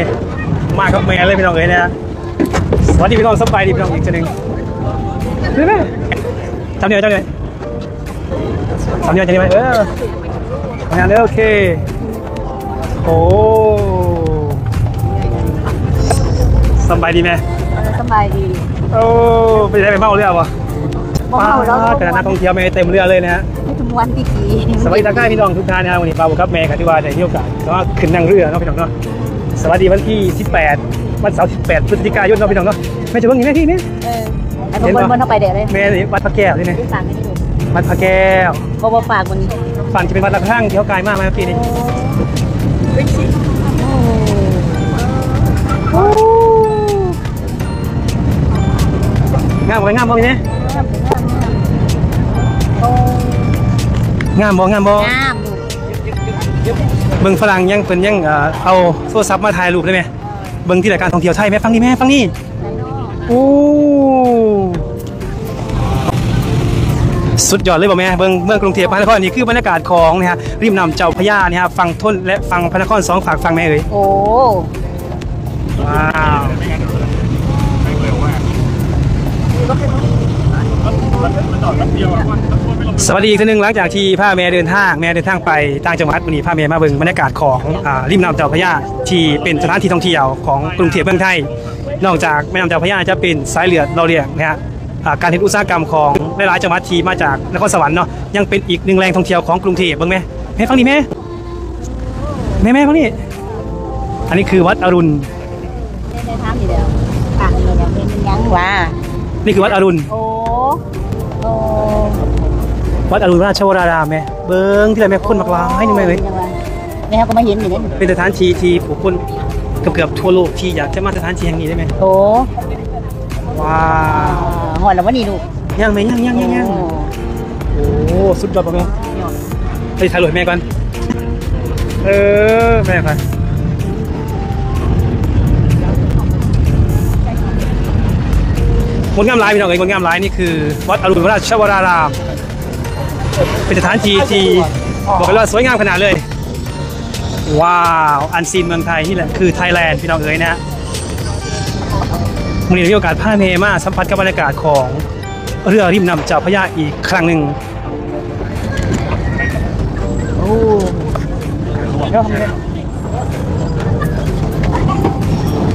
นี่มากับแม่เลยพี่น้องเอ้ยนะฮะสวัสดีพี่น้องสบายดีพี่น้องอีกทีหนึงเห็นไหมทำเนียจำเนียทำเนียจะดีไหมเออทำงานเลยโอเคโอ้สบายดีไหมสบายดีโอ้ไปได้ไปเมาเรือปะบ่เมาแล้วแต่นักท่องเที่ยวไม่เต็มเรือเลยนะฮะไม่ถึงวันที่กี่สวัสดีทักทายพี่น้องทุกท่านนะครับวันนี้ปาบุครับแม่กับที่ว่าได้มีโอกาสก็ขึ้นนั่งเรือเนาะพี่น้องเนาะ สวัสดีวันที่ 18 วันเสาร์18พฤศจิกายนเนาะพี่น้องเนาะแม่จะเพิ่งเห็นไหมที่นี่เออไอ้บนบนเข้าไปเดี๋ยวเลยแม่นี่วัดพระแก้วนี่นี่ที่สั่งไม่ได้ดูวัดพระแก้วบ่บ่ฝากมันฝั่งจะเป็นวัดละข้างที่เขาไกลมากไหมปีนี้งามบ่งามบ่พี่นี่งามบ่งามบ่งามดู เบิ่งฝรั่งยังเป็นยังเอ่อเอาโทรศัพท์มาถ่ายรูปได้ไหมเบิ่งที่รายการท่องเที่ยวไทยแม่ฟังนี่แม่ฟังนี่โอ้สุดยอดเลยบ่แม่เบิ่งเมืองกรุงเทพมหานครนี่คือบรรยากาศของนะฮะริมน้ำเจ้าพระยานี่ฮะฝั่งทนและฝั่งพระนครสองฝากฝั่งแม่เอ่ยโอ้ว้าว สวัสดีอีกทีหนึงหลังจากที่พาแม่เดินทางแม่เดินทางไปต่างจังหวัดวันนี้พาแม่มาเบิ่งบรรยากาศของอ่าริมน้ำเจ้าพระยาที่เป็นสถานที่ท่องเที่ยวของกรุงเทพเมืองไทย นอกจากแม่น้ำเจ้าพระยาจะเป็นสายเลือดเราเรียกนะฮะอ่าการเห็นอุตสาหกรรมของหลายๆจังหวัดที่มาจากนครสวรรค์เนาะยังเป็นอีกหนึ่งแหล่งท่องเที่ยวของกรุงเทพเบิ่งไหมแม่ฟังนี่แม่แม่แม่ฟังนี่อันนี้คือวัดอรุณได้ทำอยู่แล้วอะนี่ยังเป็นยังว่านี่คือวัดอรุณโอ้โอ้ วัดอรุณราชวรารามแม่เบิ้งที่ไหนแม่คนมากลายนี่แม่เลยแม่ก็มาเห็นอยู่นี่เป็นสถานที่ที่ผู้คนเกือบๆทั่วโลกที่อยากจะมาสถานที่แห่งนี้ได้ไหมโอ้ว้าอ่าวหอดแล้ววันนี้ลูกยังไหมยังยังยังยังโอ้สุดยอดปะแม่ไปถ่ายรูปให้แม่ก่อนเออแม่ก่อนงดงามหลายพี่น้องเอ้ยงดงามหลายนี่คือ วัดอรุณราชวราราม เป็นสถานที่ที่บอกเลยว่าสวยงามขนาดเลย ว้าว อันซีนเมืองไทยนี่แหละคือไทยแลนด์พี่น้องเอ๋ยนะฮะวันนี้ได้มีโอกาสพาเมมาสัมผัสกับบรรยากาศของเรือริมน้ำเจ้าพระยาอีกครั้งหนึ่งโอ้เดี๋ยวทำไง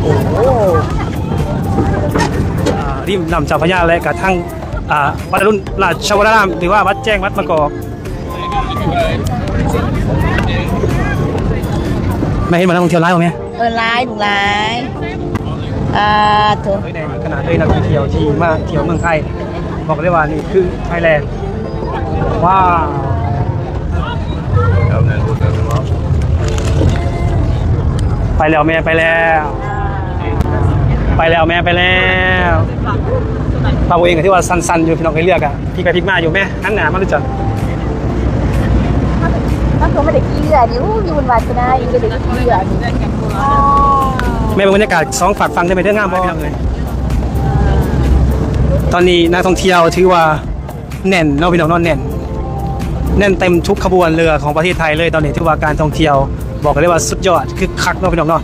โอ้โหอ่าริมน้ำเจ้าพระยาและกระทั่ง อ่าวัดอรุณราชวรารามหรือว่าวัดแจ้งวัดมะกอกไม่เห็นมานักท่องเที่ยวร้ายหรอไหมเออร้ายลูกร้ายอ่าเถอะในขณะเลยนักท่องเที่ยวที่มาเที่ยวเมืองไทยบอกเลยว่านี่คือไทยแลนด์ว้าวไปแล้วแม่ไปแล้ว ไปแล้วแม่ไปแล้ว ปาโบเองกับที่ว่าสันๆอยู่พี่น้องเคยเลือกอะพี่ไปพลิกมาอยู่แม่นั่นหนามารู้จักถ้าเขาไม่ได้กี้อะดิวอยู่บนวัดก็ได้อีกก็ได้กี้อะดิอ๋อแม่เป็นบรรยากาศสองฝากฟังได้ไหมเรื่องงามบ่ตอนนี้นักท่องเที่ยวถือว่าแน่นเนาะพี่น้องเนาะแน่น แน่นเต็มทุกขบวนเรือของประเทศไทยเลยตอนนี้ถือว่าการท่องเที่ยวบอกเลยว่าสุดยอดคือคักเนาะพี่น้องเนาะ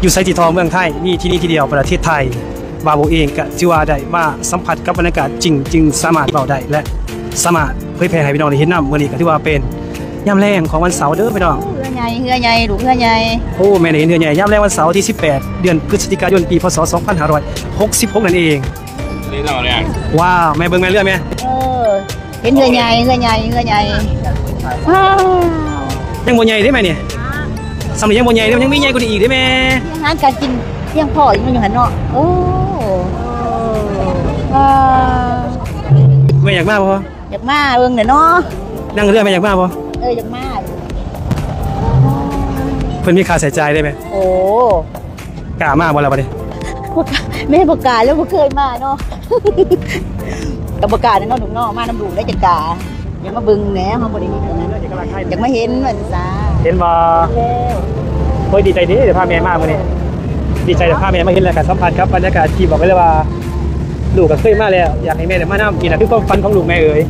อยู่ไซติทองเมืองไทยมีที่นี่ที่เดียวประเทศไทย บาโบเองก็ถือว่าได้มาสัมผัสกับบรรยากาศจริงจึงสามารถเบาได้และสามารถเผยแพร่ให้พี่น้องได้เห็นนำวันนี้ก็ถือว่าเป็นย่ำแรงของวันเสาร์เด้อพี่น้องเฮือใหญ่เฮือใหญ่ลูกเฮือใหญ่โอ้แม่ได้เห็นเดือนใหญ่ย่ำแรงวันเสาร์ที่ 18 เดือนพฤศจิกายนปีพศ 2566 นั่นเองนี่เราเนี่ยว้าวแม่เบิ่งแม่เลือดแม่เออเห็นเฮือใหญ่เฮือใหญ่เฮือใหญ่ว้าวยังบ่ใหญ่ได้ไหมเนี่ยสำหรับยังบ่ใหญ่เด้อยังมีใหญ่กว่านี้อีกได้ไหมอาหารการกิน เพียงพออยู่มันอยู่หันเนาะโอ้ว้าวแม่อยากมาบ่อยากมาเบิ่งเด้อเนาะนั่งเรือแม่อยากมาบ่เอออยากมาเพิ่นมีค่าใช้จ่ายได้ไหมโอ้กล้ามาบ่ล่ะบัดนี้บ่กล้าแม่ประกล้าศแล้วบ่เคยมาเนาะกับประกล้าศเนาะหนุ่มเนาะมาน้ำดูได้จักกาอยากมาเบิ่งแหน่เฮาบ่ได้มีตรงนั้นอยากมาเห็นว่าซะเห็นบ่แล้วโอ้ยดีใจเด้เดี๋ยวพาแม่มามื้อนี้ ดีใจเดี๋ยวพาแม่มาเห็นแล้วก็สัมผัสกับบรรยากาศที่บอกไว้เลยว่าลูกก็เคยมาแล้ว อยากให้แม่ได้มานํกินนะคือความฝันของลูกแม่เอ๋ย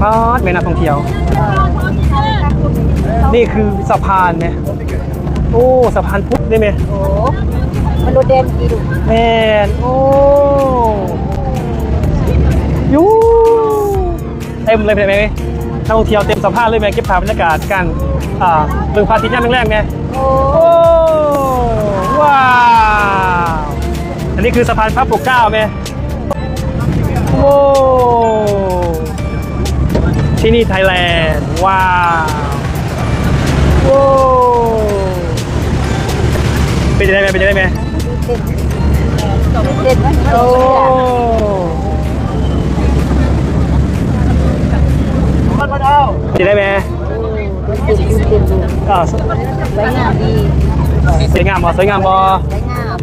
พาดแม่นักท่องเที่ยว นี่คือสะพานเนี่ยโอ้สะพานพุทธได้ไหมโอ้มันโดดเด่นดีดูแมนโอ้ยูเต็มเลยเป็นไงนัก ท่องเที่ยวเต็มสะพานเลยแม่เก็บภาพบรรยากาศกันอ่าเบิ่งพาทิตย์ยามแรกๆไงโอ้โอ้ว้าวอันนี้คือสะพานพระปกเก้าไหมโอ้ที่นี่ไทยแลนด์ว้าวโอ้เป็นยังไงไหมเป็นยังไงไหมเด่นเด่นไหมโอ้ เป็นยังไงไหมเด่นดูเด่นดูอ่าสวยงามดีสวยงามบ่สวยงามบ่สวยงาม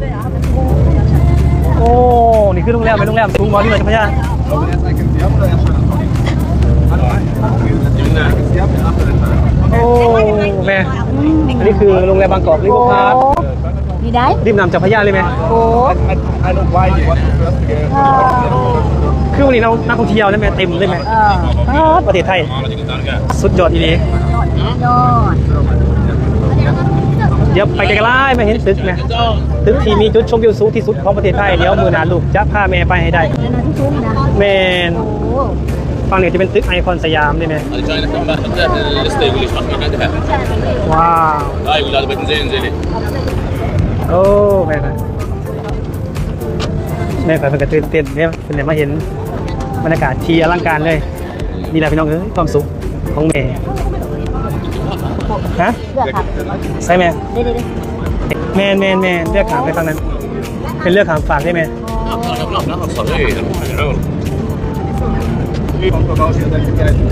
โอ้นี่คือโรงแรมเป็นโรงแรมสูงบ่ที่ไหนพะยาโอ้แม่อันนี้คือโรงแรมบางกอกริเวอร์พาร์คมีได้ริมน้ำจากพะยาเลยไหมโอ้ คือวันนี้เรานักท่องเที่ยวได้ไหมเต็มได้ไหมประเทศไทย สุดยอดอีนี้เดี๋ยวไปไกลๆไม่เห็นตึกนะตึกที่มีจุดชมวิวสูงที่สุดของประเทศไทยเดี๋ยวมือหนาลูกจะพาแม่ไปให้ได้แม่ฝั่งนี้จะเป็นตึกไอคอนสยามได้ไหม ว้าวโอ้แม่แม่ไปเป็นกระตื่นเต้นเนี่ยเป็นไหมาเห็น บรรยากาศที่อลังการเลย นี่แหละพี่น้องเอ้ยความสุขของเมย์ฮะใช่ไหมเแมนแมนแมนเลือกถามไปฟังนั้น เป็นเลือกถามฝากได้ไหม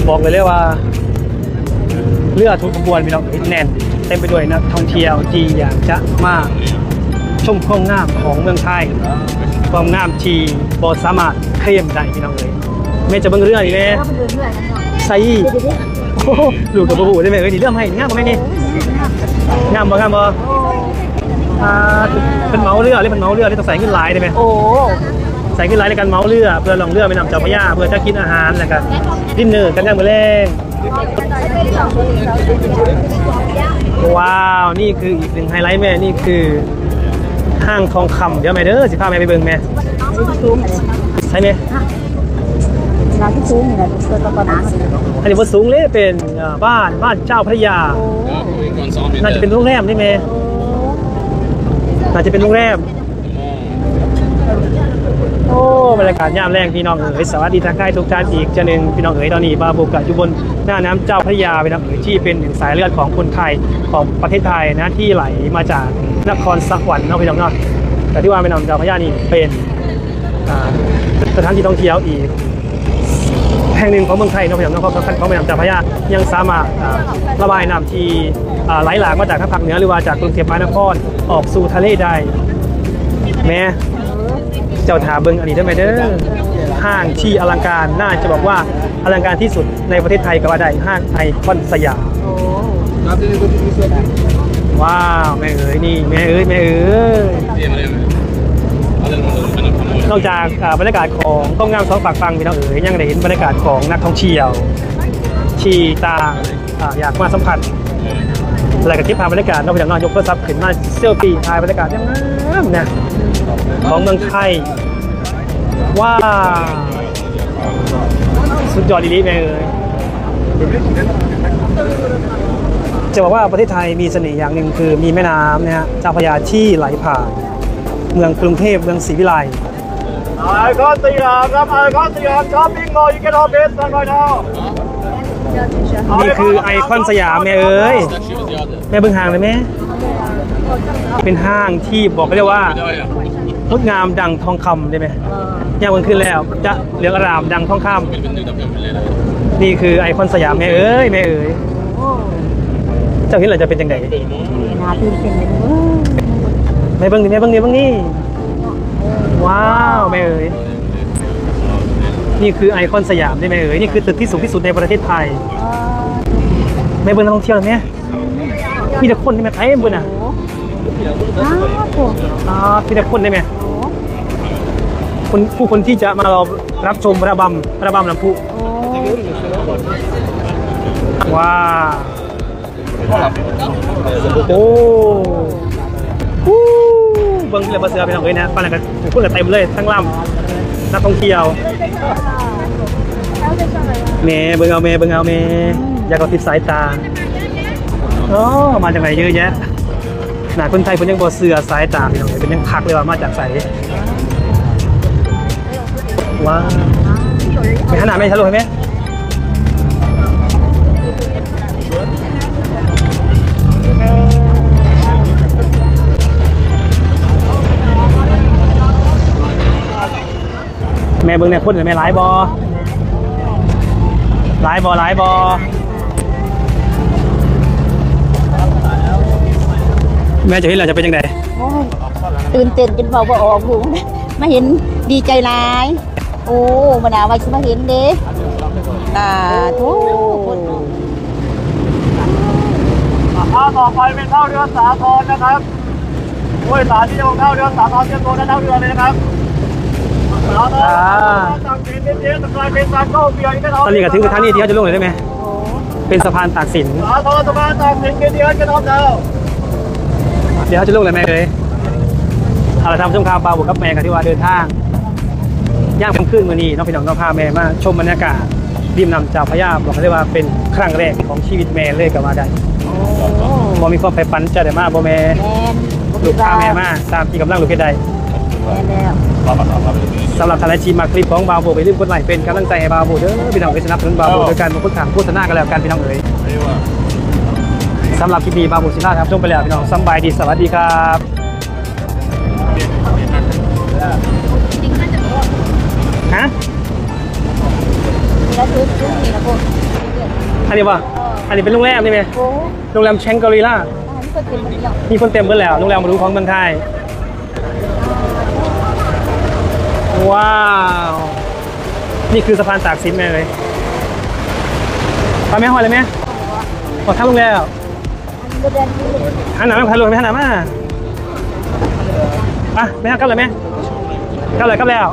บอกเลยเรียว่า เลือดทุกขบวนพี่น้องแน่น เต็มไปด้วยนักท่องเที่ยวที่อยากจะมาก ชมความงามของเมืองไทย ความงามที่บอสามารถเคลมได้พี่น้องเลยแม่จะเบิ่งเรือนี่แม่ว่ามันเดินเรื่อยนะใส่เด้เด้เด้โอ้โหลูกกับบูได้ไหมเอ้ยนี่เรื่องให้งามบ่แม่นี่งามบ่งามบ่อ่าเป็นเมาเรือหรือเป็นเมาเรือที่ต้องใส่เงินหลายได้ไหมโอ้ใส่ขึ้นไลน์ในการเมาเรือเพื่อลองเรือไปนำเจ้าพระยาเพื่อจะกินอาหารนะครับดินเนอร์กันย่างมือแรงว้าวนี่คืออีกหนึ่งไฮไลท์แม่นี่คือ ห้างทองคำเดี๋ยวแม่เด้อสิพาแม่ไปเบิ่งแม่ใช่ไหมร้านที่สูงเนี่ยเจอตะกอนอันนี้บนสูงเลยเป็นบ้านบ้านเจ้าพระยาน่าจะเป็นโรงแรมนี่หมน่าจะเป็นโรงแรม โอ้บรรยากาศยามแรงพี่น้องเอ๋ยสวัสดีทักทายทุกท่านอีกเจาหนึ่งพี่น้องเอ๋ยตอนนี้บาบุกะอยู่บนหน้าน้ำเจ้าพระยาพี่น้องเอ๋ยที่เป็นหนึ่งสายเลือดของคนไทยของประเทศไทยนะที่ไหลมาจากนครสวรรค์เนาะพี่น้องเนาะแต่ที่ว่าแม่น้ำเจ้าพระยานี่เป็นสถานที่ท่องเที่ยวอีกแห่งหนึ่งของเมืองไทยนะพี่น้องเนาะเพราะของแม่น้ำเจ้าพระยายังสามารถระบายน้ำที่ไหลหลากมาจากทางภาคเหนือหรือว่าจากกรุงเทพมหานครออกสู่ทะเลได้แม่ เจ้าถาเบิงอันนี้ได้ไหมเด้อห้างที่อลังการน่าจะบอกว่าอลังการที่สุดในประเทศไทยก็ว่าได้ห้างไอคอนสยามว้าวแม่เอ๋ยนี่แม่เอ๋ยแม่เอ๋ยนอกจากบรรยากาศของต้องงามสองปากฟังพี่น้องเอ๋ยยังได้เห็นบรรยากาศของนักท่องเที่ยวที่ต่างอยากมาสัมผัสอะไกับที่พาบรรยากาศนอกจากนอนยกโทรศัพท์ขึ้นมาเซลฟี่ถ่ายบรรยากาศยังงามนะ ของเมืองไทย ว้าสุดยอดดีลิแม่เลยจะบอกว่าประเทศไทยมีเสน่ห์อย่างหนึ่งคือมีแม่น้ำนะฮะเจ้าพระยาที่ไหลผ่าน เมืองกรุงเทพเมืองศรีวิไลไอคอนสยามครับไอคอนสยามช้อปปิ้ง You get all this one right now. นี่คือไอคอนสยามแม่เอ้ยแม่เบิ่งห่างเลยไหมเป็นห้างที่บอกได้ว่า งดงามดังทองคำได้ไหมยามวันขึ้นแล้ว จะเหลืองอร่ามดังทองคำนี่คือไอคอนสยามแม่เอ้ยแม่เอ้ยเจ้าเห็นเราจะเป็นยังไงนาตื่นเต้นเลยแม่บิ้งนี่แม่บิ้งนี่บังนี่ว้าวแม่เอ๋ยนี่คือไอคอนสยามได้ไหมเอ๋ยนี่คือตึกที่สูงที่สุดในประเทศไทยแม่บังนักท่องเที่ยวเนี่ยมีแต่คนที่มาเต็มเลยนะ อ้าวโอ้อ่ามีแต่คนได้ไหมโหคนผู้คนที่จะมารอรับชมระบำระบำลำพูโอ้ว้าวโอ้ฮู้เบิ้งที่เราเสือไปทางเลยนะปานนั้นก็พูดกันเต็มเลยทั้งลำนักท่องเที่ยวเมย์เบิ้งเอาเมย์เบิ้งเอาเมย์อยากเอาติดสายตาโอ้มาจากไหนเยอะแยะ ขนาดคนไทยคนยังบ่เสือสายตาพี่น้องเอ้ยเป็นยังคักเลยว่ามาจากไสว้าวไปหาหนาไหมทะลุเห็นไหมแม่เบิ้งเนี่ยคนหรือแม่ร้ายบอร้ายบอร้ายบอ แม่จะเห็นเราจะเป็นยังไงโอ้ยตื่นเต้นจนเบาบ่ออกลุงมาเห็นดีใจหลาย โอ้มาดาว่าสิมาเห็นเด้ตาโธ่ท่าต่อไปเป็นเท่าเรือสาทรนะครับผู้โดยสารที่จะลงเท่าเรือสาทรเตรียมตัวด้านเท่าเรือเลยนะครับสาทรต่างเกณฑ์เย็นๆสกายเป็นการเข้าเบียร์อีกแล้วตอนนี้ก็ถึงสถานีที่เขาจะลงเลยได้ไหมโอ้เป็นสะพานตากสินสาทรสกายต่างเกณฑ์เย็นๆกันเอาเจ้า เดี๋ยวเขาจะลงเลยแม่เลยเอาละทำช่วงข่าวปลาบุกกับแม่กันที่ว่าเดินทางย่างค่ำคืนมือนี้น้องพี่น้องน้องพาแม่มาชมบรรยากาศริมน้ำเจ้าพระยาบอกได้ว่าเป็นครั้งแรกของชีวิตแม่เลยก็ว่าได้โอ้บ่มีความไปปันจะได้มากบ่แม่แม่นลูกพาแม่มาตามที่กำลังลูกเฮ็ดได้แม่นสำหรับทนายชีมาคลิปของบาวโบไปรีบกดไลค์เป็นกำลังใจให้บาวโบเด้อพี่น้องไปสนับสนุนบาวโบโดยการมาพูดถามโฆษณากันแล้วกันพี่น้องเอ๋ย สำหรับคลิปนี้บาวโบสิลาครับชมไปแล้วพี่น้องสำบายดีสวัสดีครับฮะแล้วชุดชุดนี่นะพวกอันนี้ป่ะอันนี้เป็นโรงแรมนี่ไหมโอ้โรงแรมแชงกรีล่าอันนี้ก็เป็นมันแล้วมีคนเต็มเบิดแล้วโรงแรมมาดูของเมืองไทยว้าว นี่คือสะพานตากสินแม่เลยไปแม่หอยเลยแม่ขอท่าลงแล้ว หันหน้ามาพาลุยไหมหันหน้ามาอะไม่กลับเลยไหมกลับเลยกลับแล้ว